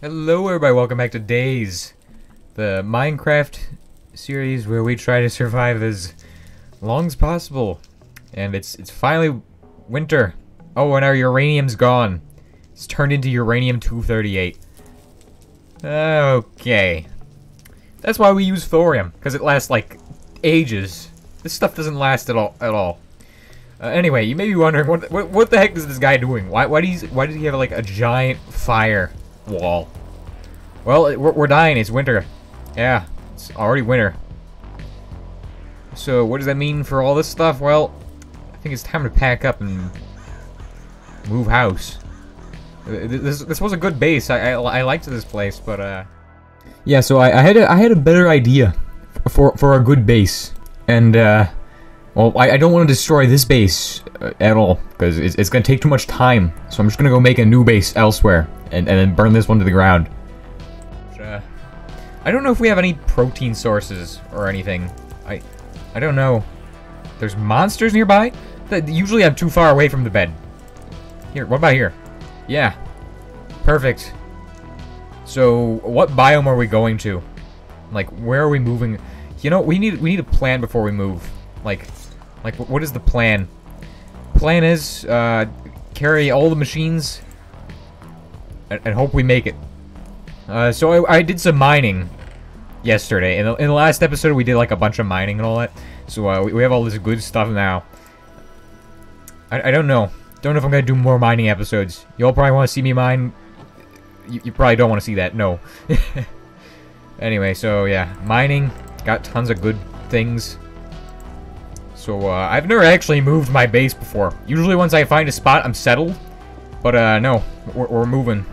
Hello everybody, welcome back to Days, the Minecraft series where we try to survive as long as possible. And it's it's finally winter. Oh, and our uranium's gone. It's turned into uranium-238. Okay. That's why we use thorium, because it lasts like ages. This stuff doesn't last at all at all. Uh, anyway, you may be wondering what, what what the heck is this guy doing? Why why does why does he have like a giant fire wall? Well, it- we're, we're dying. It's winter. Yeah, it's already winter. So what does that mean for all this stuff? Well, I think it's time to pack up and move house. Uh, This this was a good base. I I, I liked this place, but uh. Yeah, so I, I had a, I had a better idea for for a good base, and uh, well, I, I don't want to destroy this base uh, at all because it's, it's gonna take too much time. So I'm just gonna go make a new base elsewhere and and then burn this one to the ground. Uh, I don't know if we have any protein sources or anything. I I don't know. There's monsters nearby that usually I'm too far away from the bed. Here, what about here? Yeah. Perfect. So, what biome are we going to? Like, where are we moving? You know, we need we need a plan before we move. Like, like what is the plan? Plan is uh, carry all the machines and, and hope we make it. Uh, so I, I did some mining yesterday. In the, in the last episode, we did like a bunch of mining and all that. So uh, we, we have all this good stuff now. I, I don't know. Don't know if I'm gonna do more mining episodes. Y'all probably want to see me mine. You, you probably don't want to see that. No. anyway, so yeah, mining. Got tons of good things. So uh, I've never actually moved my base before. Usually, once I find a spot, I'm settled. But uh, no, we're, we're moving.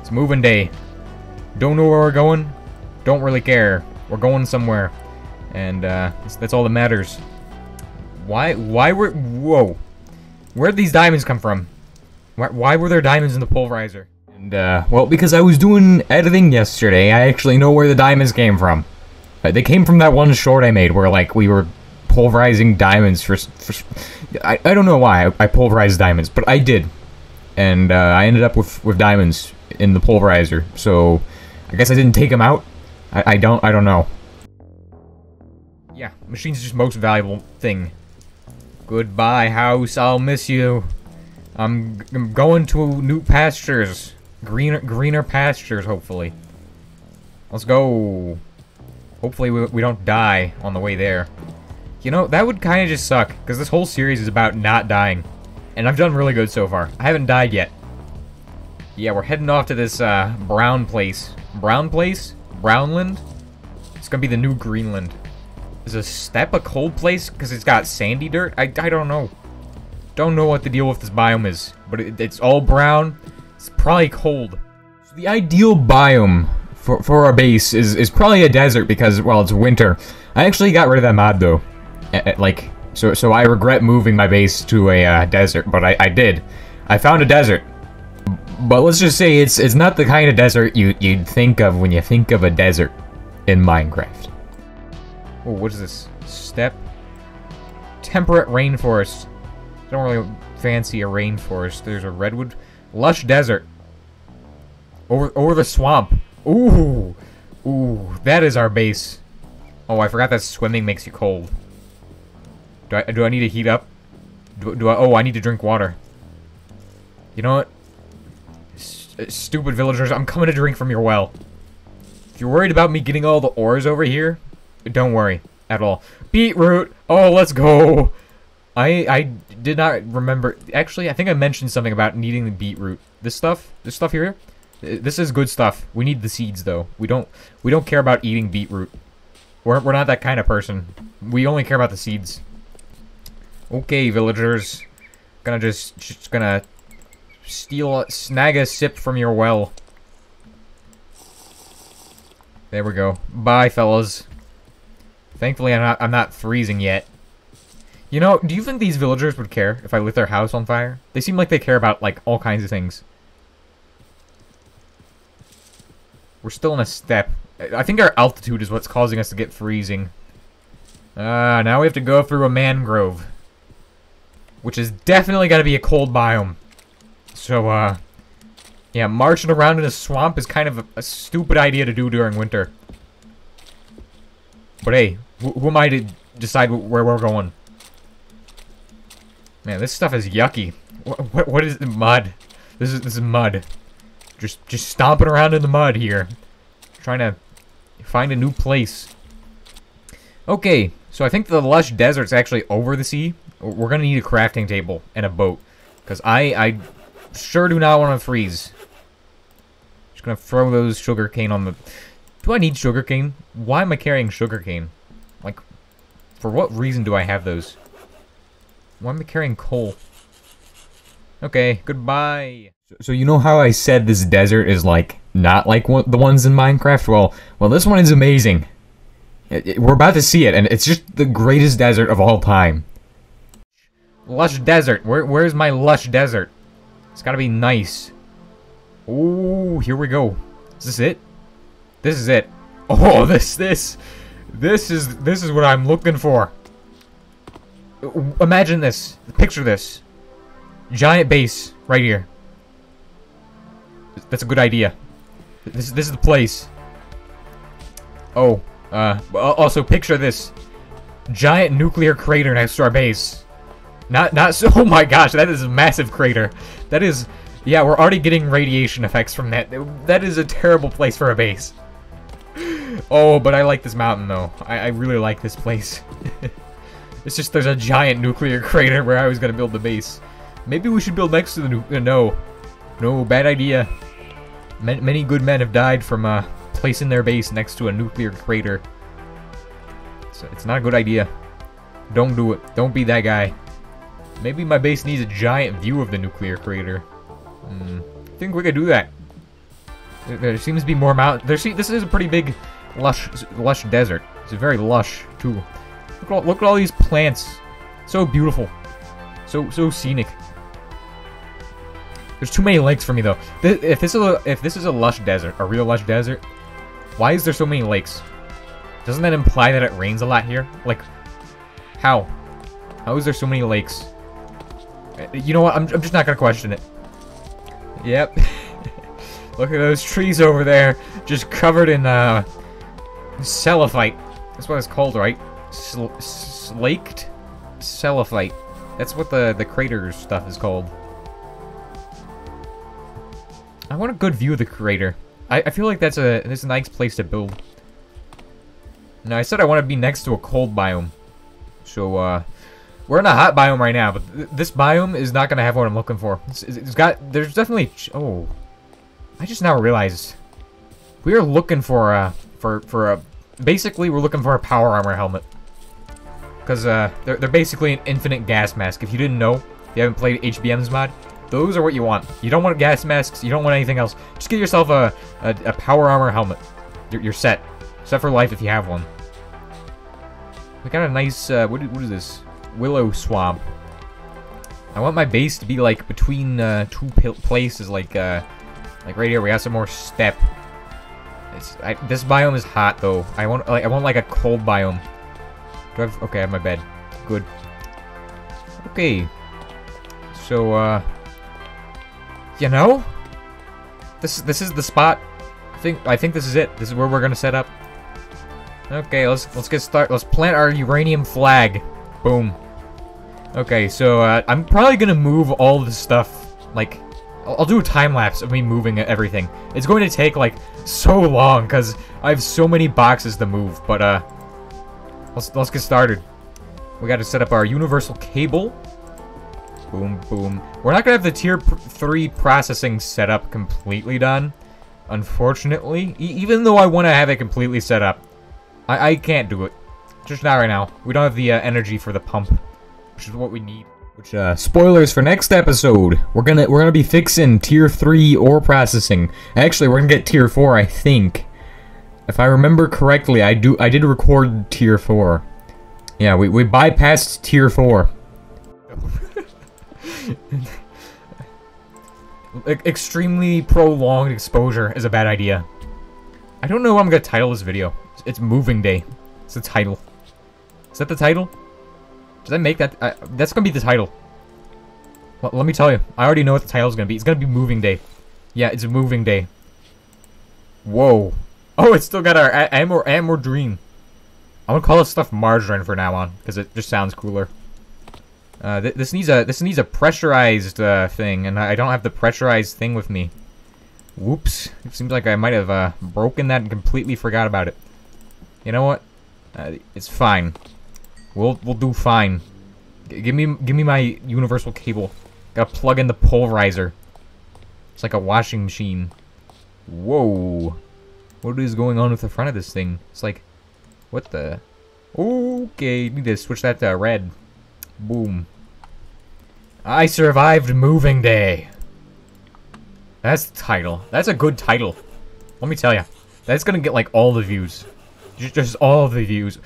It's moving day. Don't know where we're going. Don't really care. We're going somewhere, and uh, that's, that's all that matters. Why? Why were? Whoa! Where'd these diamonds come from? Why, why were there diamonds in the pulverizer? And uh, well, because I was doing editing yesterday, I actually know where the diamonds came from. Uh, they came from that one short I made where like we were pulverizing diamonds for. for I, I don't know why I, I pulverized diamonds, but I did, and uh, I ended up with with diamonds in the pulverizer. So I guess I didn't take them out. I, I don't I don't know. Yeah, machine's just most valuable thing. Goodbye, house. I'll miss you. I'm, I'm going to new pastures, greener greener pastures. Hopefully. Let's go. Hopefully we, we don't die on the way there. You know that would kind of just suck because this whole series is about not dying, and I've done really good so far. I haven't died yet. Yeah, we're heading off to this uh, brown place. Brown place? Brownland? It's gonna be the new Greenland. Is a steppe a cold place because it's got sandy dirt? I, I don't know. Don't know what the deal with this biome is, but it, it's all brown. It's probably cold. So the ideal biome for, for our base is, is probably a desert because, well, it's winter. I actually got rid of that mod though. Eh, eh, like, so so I regret moving my base to a uh, desert, but I, I did. I found a desert. But let's just say it's it's not the kind of desert you you'd think of when you think of a desert in Minecraft. Oh, what is this? Steppe. Temperate rainforest. Don't really fancy a rainforest. There's a redwood, lush desert. Over over the swamp. Ooh, ooh, that is our base. Oh, I forgot that swimming makes you cold. Do I do I need to heat up? Do, do I? Oh, I need to drink water. You know what? S- uh, stupid villagers, I'm coming to drink from your well. If you're worried about me getting all the ores over here, don't worry at all. Beetroot! Oh, let's go! I I did not remember. Actually, I think I mentioned something about needing the beetroot. This stuff, this stuff here, uh, this is good stuff. We need the seeds though. We don't we don't care about eating beetroot. We're we're not that kind of person. We only care about the seeds. Okay, villagers, gonna just just gonna steal, snag a sip from your well. There we go. Bye, fellas. Thankfully, I'm not, I'm not freezing yet. You know, do you think these villagers would care if I lit their house on fire? They seem like they care about, like, all kinds of things. We're still in a steppe. I I think our altitude is what's causing us to get freezing. Ah, now we have to go through a mangrove. Which is definitely to be a cold biome. So, uh... Yeah, marching around in a swamp is kind of a, a stupid idea to do during winter. But hey, wh who am I to decide where we're going? Man, this stuff is yucky. What is the mud? This is this is mud. Just just stomping around in the mud here, trying to find a new place. Okay, so I think the lush desert's actually over the sea. We're gonna need a crafting table and a boat, because I I sure do not want to freeze. Just gonna throw those sugar cane on the. Do I need sugar cane? Why am I carrying sugar cane? Like, for what reason do I have those? Why am I carrying coal? Okay, goodbye. So, you know how I said this desert is like not like one, the ones in Minecraft? Well, well, this one is amazing. It, it, we're about to see it, and it's just the greatest desert of all time. Lush desert. Where, where's my lush desert? It's gotta be nice. Oh, here we go. Is this it? This is it. Oh, this, this, this is, this is what I'm looking for. Imagine this. Picture this. Giant base right here. That's a good idea. This, this is the place. Oh, uh, also picture this. Giant nuclear crater next to our base. Not, not so, oh my gosh, that is a massive crater. That is, yeah, we're already getting radiation effects from that. That is a terrible place for a base. Oh, but I like this mountain though. I, I really like this place. it's just there's a giant nuclear crater where I was gonna build the base. Maybe we should build next to the uh, no. No, bad idea. Many good men have died from uh, placing their base next to a nuclear crater. So it's not a good idea. Don't do it. Don't be that guy. Maybe my base needs a giant view of the nuclear crater. Hmm. I think we could do that. There, seems to be more mount. There, see, this is a pretty big, lush, lush desert. It's a very lush too. Look at all, look at all these plants. So beautiful. So so scenic. There's too many lakes for me though. if this is a if this is a lush desert, a real lush desert, why is there so many lakes? Doesn't that imply that it rains a lot here? Like, how? How is there so many lakes? You know what? I'm, I'm just not gonna question it. Yep. Look at those trees over there, just covered in uh, sellafite. That's what it's called, right? Sl slaked sellafite. That's what the the crater stuff is called. I want a good view of the crater. I, I feel like that's a that's a nice place to build. Now I said I want to be next to a cold biome, so uh, we're in a hot biome right now, but th this biome is not gonna have what I'm looking for. It's, it's got there's definitely oh, I just now realized we are looking for a for for a basically we're looking for a power armor helmet because uh they're they're basically an infinite gas mask. If you didn't know, if you haven't played HBM's mod, those are what you want. You don't want gas masks. You don't want anything else. Just get yourself a, a, a power armor helmet. You're, you're, set. Set for life if you have one. We got a nice, uh, what, what is this? Willow swamp. I want my base to be, like, between uh, two places, like, uh, like right here. We have some more steppe. I, this biome is hot, though. I want, like, I want, like, a cold biome. Do I have, okay, I have my bed. Good. Okay. So, uh, you know? This this is the spot. I think I think this is it. This is where we're gonna set up. Okay, let's let's get start. Let's plant our uranium flag. Boom. Okay, so uh, I'm probably gonna move all the stuff. Like, I'll, I'll do a time lapse of me moving everything. It's going to take like so long because I have so many boxes to move. But uh, let's let's get started. We got to set up our universal cable. Boom, boom. We're not to have the tier 3 processing set up completely done, unfortunately. E even though I want to have it completely set up. I, I can't do it. Just not right now. We don't have the uh, energy for the pump, which is what we need. Which, uh, spoilers for next episode. We're gonna, we're gonna be fixing tier 3 ore processing. Actually, we're gonna get tier 4, I think. If I remember correctly, I do, I did record tier 4. Yeah, we, we bypassed tier 4. Extremely prolonged exposure is a bad idea. I don't know what I'm gonna title this video. It's Moving Day. It's the title. Is that the title? Does that make that? Uh, that's gonna be the title. Well, let me tell you. I already know what the title is gonna be. It's gonna be Moving Day. Yeah, it's a moving day. Whoa. Oh, it's still got our Amor Amor Dream. I'm gonna call this stuff margarine for now on, because it just sounds cooler. Uh, th this needs a this needs a pressurized uh, thing, and I don't have the pressurized thing with me. Whoops! It seems like I might have uh, broken that and completely forgot about it. You know what? Uh, it's fine. We'll we'll do fine. G give me give me my universal cable. Gotta plug in the polarizer. It's like a washing machine. Whoa! What is going on with the front of this thing? It's like, what the? Okay, need to switch that to red. Boom. I survived moving day. That's the title. That's a good title. Let me tell you. That's gonna get like all the views. Just, just all the views.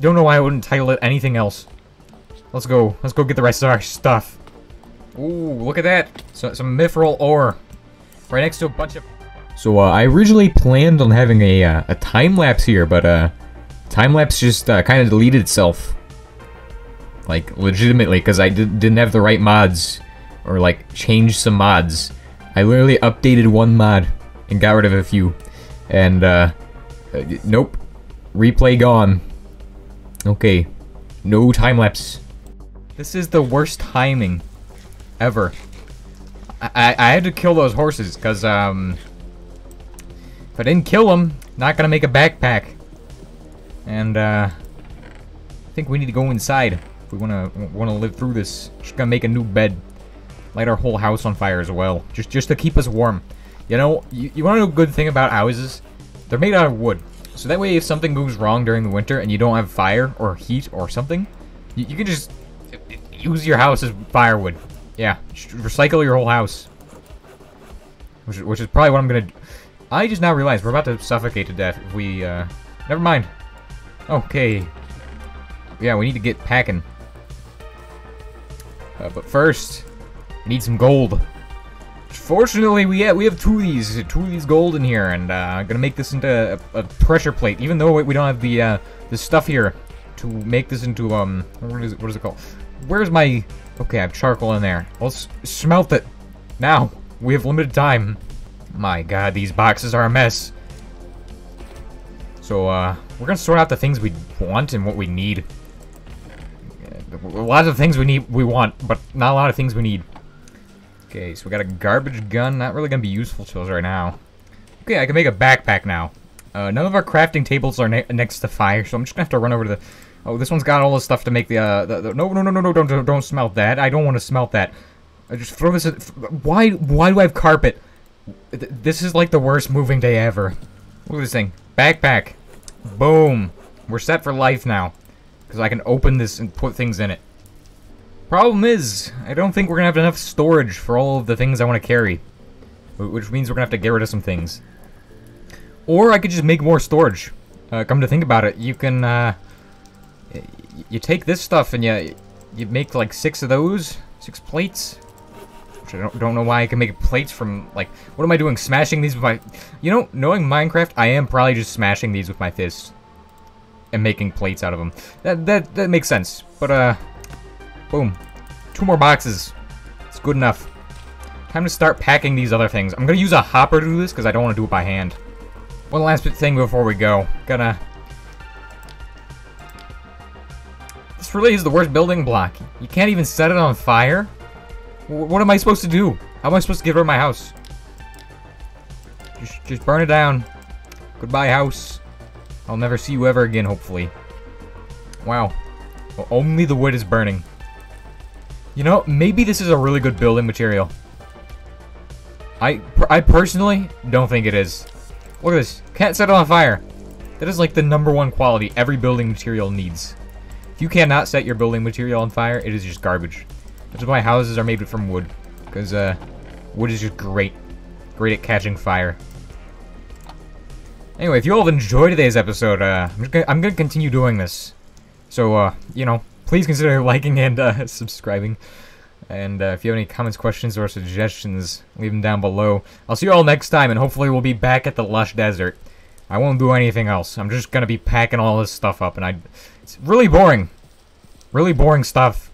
Don't know why I wouldn't title it anything else. Let's go. Let's go get the rest of our stuff. Ooh, look at that. So, some mithril ore. Right next to a bunch of... So, uh, I originally planned on having a, uh, a time-lapse here, but, uh, time-lapse just, uh, kind of deleted itself. Like, legitimately, because I did, didn't have the right mods. Or, like, changed some mods. I literally updated one mod and got rid of a few. And, uh, uh nope. Replay gone. Okay. No time-lapse. This is the worst timing ever. I, I had to kill those horses, because, um... If I didn't kill them, not gonna make a backpack. And, uh... I think we need to go inside if we wanna wanna live through this. Just gonna make a new bed. Light our whole house on fire as well. Just just to keep us warm. You know, you, you wanna know a good thing about houses? They're made out of wood. So that way if something goes wrong during the winter and you don't have fire or heat or something, you, you can just use your house as firewood. Yeah, recycle your whole house. Which, which is probably what I'm gonna do. I just now realized we're about to suffocate to death if we, uh... Never mind. Okay. Yeah, we need to get packing. Uh, but first, need some gold. Fortunately, we have, we have two of these, two of these gold in here, and uh, I'm gonna make this into a, a, pressure plate. Even though we don't have the uh, the stuff here to make this into um, what is it, what is it called? Where's my Okay, I have charcoal in there. Let's smelt it. Now. We have limited time. My god, these boxes are a mess. So, uh, we're gonna sort out the things we want and what we need. A lot of things we need, we want, but not a lot of things we need. Okay, so we got a garbage gun. Not really gonna be useful to us right now. Okay, I can make a backpack now. Uh, none of our crafting tables are ne next to fire, so I'm just gonna have to run over to the Oh, this one's got all the stuff to make the, uh, the, the no, no, no, no, no, don't, don't, don't smelt that. I don't want to smelt that. I just throw this, why, why do I have carpet? This is like the worst moving day ever. Look at this thing. Backpack. Boom. We're set for life now. Because I can open this and put things in it. Problem is, I don't think we're to have enough storage for all of the things I want to carry. Which means we're to have to get rid of some things. Or I could just make more storage. Uh, come to think about it, you can, uh, you take this stuff and you you make like six of those, six plates. Which I don't don't know why I can make plates from like what am I doing? Smashing these with my you know knowing Minecraft, I am probably just smashing these with my fists and making plates out of them. That that that makes sense. But uh, boom, two more boxes. It's good enough. Time to start packing these other things. I'm gonna use a hopper to do this because I don't want to do it by hand. One last thing before we go. Gonna This really is the worst building block. You can't even set it on fire? W what am I supposed to do? How am I supposed to get rid of my house? Just, just burn it down. Goodbye, house. I'll never see you ever again, hopefully. Wow. Well, only the wood is burning. You know, maybe this is a really good building material. I, I personally don't think it is. Look at this. Can't set it on fire. That is like the number one quality every building material needs. If you cannot set your building material on fire, it is just garbage. That's why houses are made from wood. Because, uh, wood is just great. Great at catching fire. Anyway, if you all have enjoyed today's episode, uh, I'm, gonna, continue doing this. So, uh, you know, please consider liking and, uh, subscribing. And, uh, if you have any comments, questions, or suggestions, leave them down below. I'll see you all next time, and hopefully we'll be back at the Lush Desert. I won't do anything else. I'm just gonna be packing all this stuff up, and I... It's really boring. Really boring stuff.